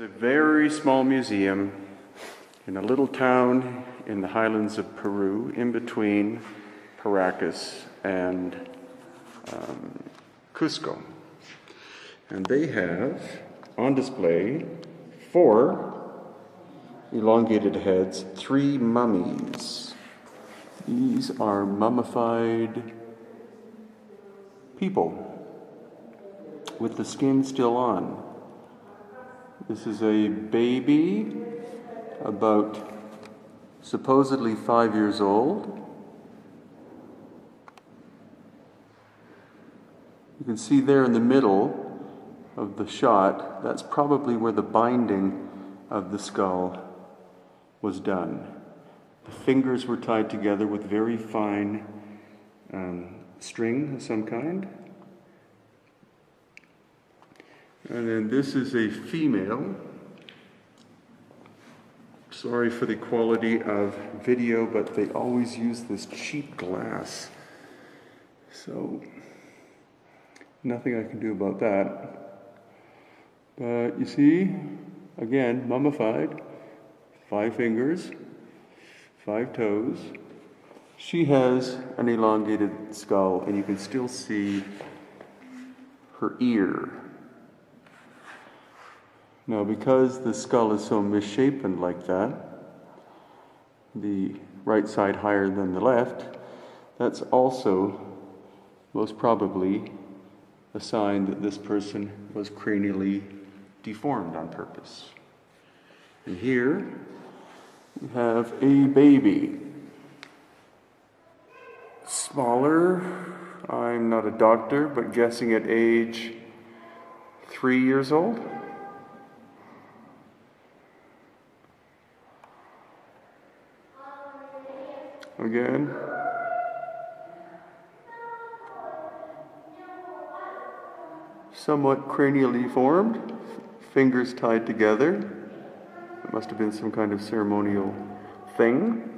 a very small museum in a little town in the highlands of Peru, in between Paracas and um, Cusco. And they have on display four elongated heads, three mummies. These are mummified people with the skin still on. This is a baby, about supposedly five years old. You can see there in the middle of the shot, that's probably where the binding of the skull was done. The fingers were tied together with very fine um, string of some kind. And then this is a female. Sorry for the quality of video, but they always use this cheap glass. So, nothing I can do about that. But you see, again, mummified, five fingers, five toes. She has an elongated skull, and you can still see her ear. Now, because the skull is so misshapen like that, the right side higher than the left, that's also most probably a sign that this person was cranially deformed on purpose. And here we have a baby. Smaller, I'm not a doctor, but guessing at age three years old. Again. Somewhat cranially formed, fingers tied together. It must have been some kind of ceremonial thing.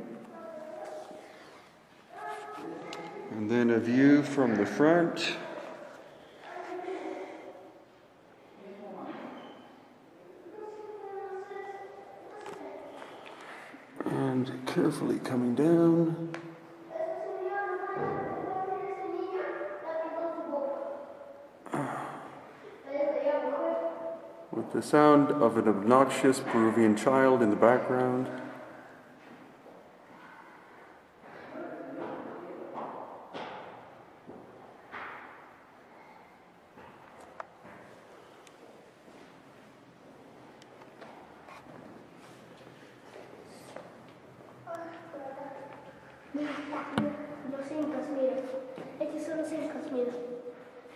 And then a view from the front. And carefully coming down. With the sound of an obnoxious Peruvian child in the background. Mira. Estos son mira.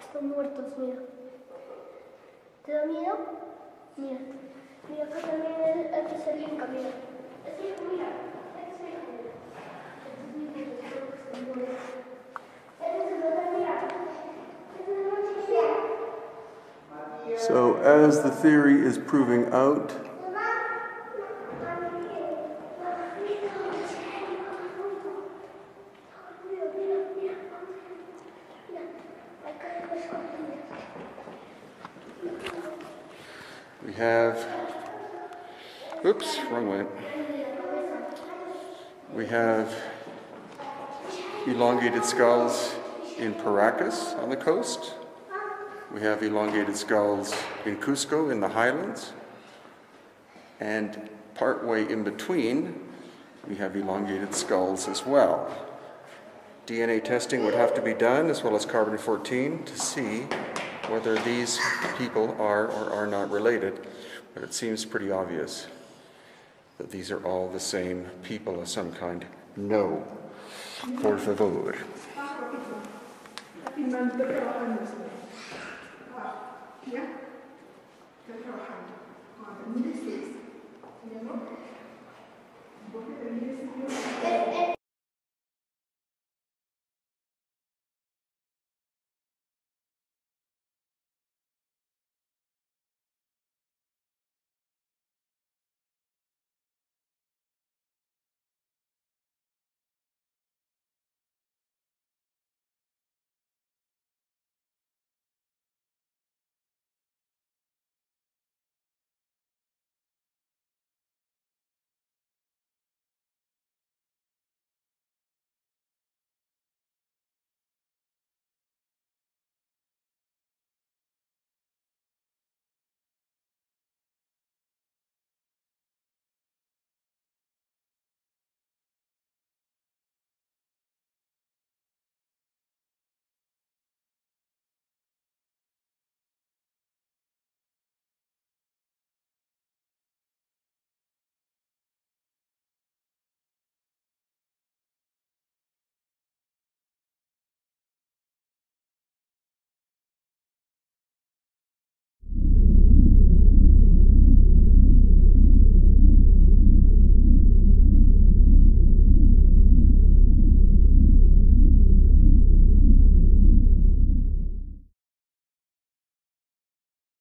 Están muertos, mira. ¿Te da miedo? Mira. Mira, acá también es el inca, mira. Es el. So, as the theory is proving out, have. Oops, wrong way. We have elongated skulls in Paracas on the coast. We have elongated skulls in Cusco in the highlands. And partway in between, we have elongated skulls as well. DNA testing would have to be done, as well as carbon 14, to see whether these people are or are not related. But it seems pretty obvious that these are all the same people of some kind. No. Por favor.